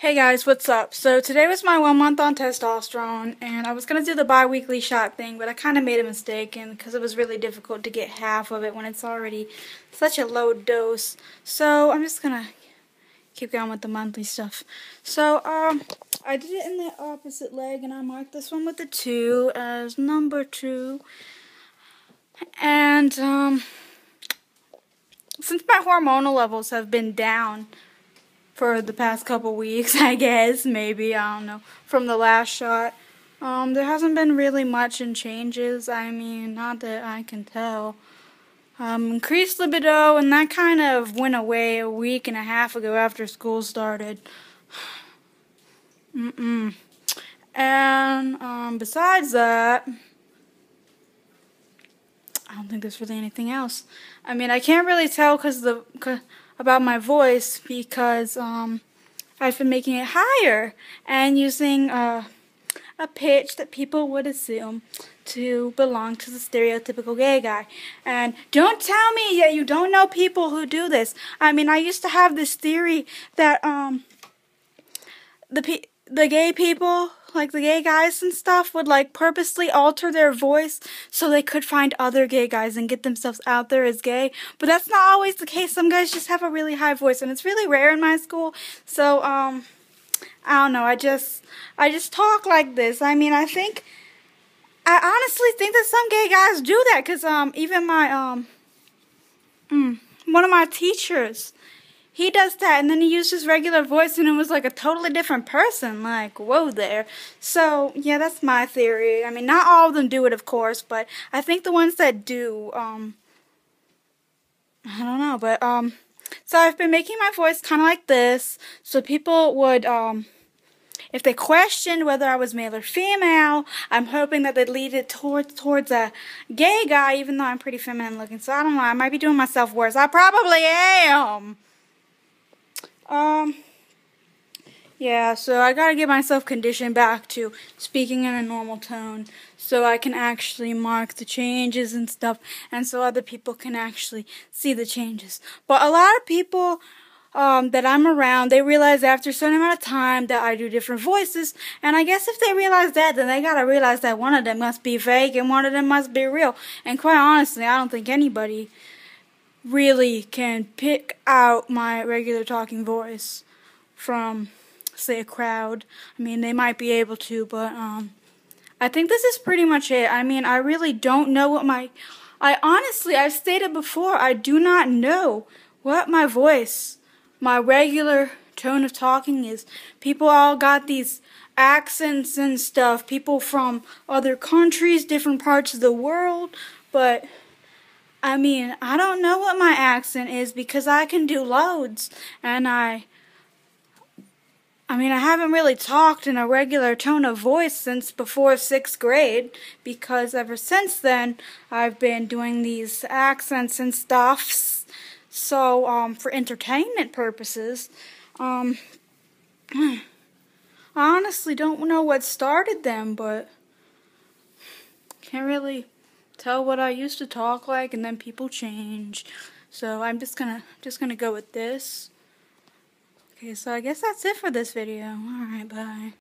Hey guys, what's up? So today was my one month on testosterone and I was going to do the bi-weekly shot thing, but I kind of made a mistake and because it was really difficult to get half of it when it's already such a low dose. So I'm just going to keep going with the monthly stuff. So um, I did it in the opposite leg and I marked this one with the 2 as number 2. And um, since my hormonal levels have been down for the past couple weeks, I guess, maybe, I don't know, from the last shot. Um, there hasn't been really much in changes, I mean, not that I can tell. Um, increased libido, and that kind of went away a week and a half ago after school started. Mm-mm. And, um, besides that, I don't think there's really anything else. I mean, I can't really tell because the... Cause about my voice because um, I've been making it higher and using uh, a pitch that people would assume to belong to the stereotypical gay guy. And don't tell me that you don't know people who do this. I mean, I used to have this theory that um, the the gay people like the gay guys and stuff would like purposely alter their voice so they could find other gay guys and get themselves out there as gay. But that's not always the case. Some guys just have a really high voice and it's really rare in my school. So um I don't know. I just I just talk like this. I mean, I think I honestly think that some gay guys do that cuz um even my um mm, one of my teachers he does that and then he used his regular voice and it was like a totally different person like whoa there so yeah that's my theory i mean not all of them do it of course but i think the ones that do um i don't know but um so i've been making my voice kind of like this so people would um if they questioned whether I was male or female, I'm hoping that they'd lead it towards towards a gay guy, even though I'm pretty feminine looking. So I don't know. I might be doing myself worse. I probably am. Um, yeah, so I gotta get myself conditioned back to speaking in a normal tone so I can actually mark the changes and stuff and so other people can actually see the changes. But a lot of people um, that I'm around, they realize after a certain amount of time that I do different voices. And I guess if they realize that, then they gotta realize that one of them must be fake and one of them must be real. And quite honestly, I don't think anybody really can pick out my regular talking voice from, say, a crowd. I mean, they might be able to, but um, I think this is pretty much it. I mean, I really don't know what my. I honestly, I've stated before, I do not know what my voice, my regular tone of talking is. People all got these accents and stuff, people from other countries, different parts of the world, but I mean, I don't know what my accent is because I can do loads and I I mean, I haven't really talked in a regular tone of voice since before 6th grade because ever since then I've been doing these accents and stuffs so um for entertainment purposes. Um I honestly don't know what started them, but can't really tell what I used to talk like and then people change. So I'm just gonna just gonna go with this. Okay, so I guess that's it for this video. Alright, bye.